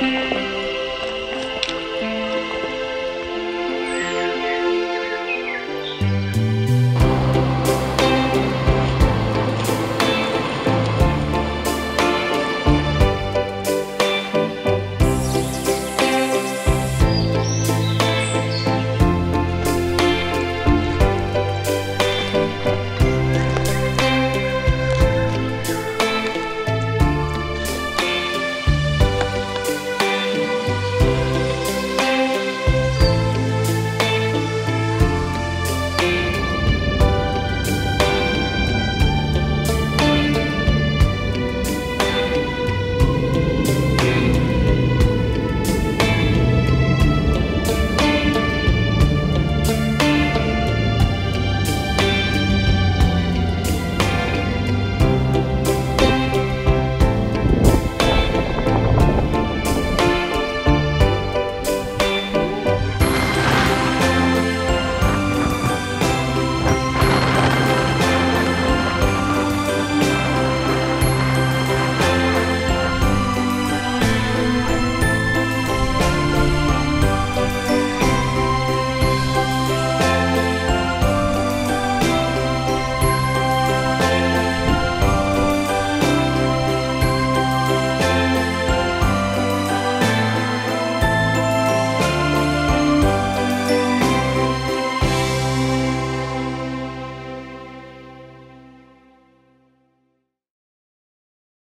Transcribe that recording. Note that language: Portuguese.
Música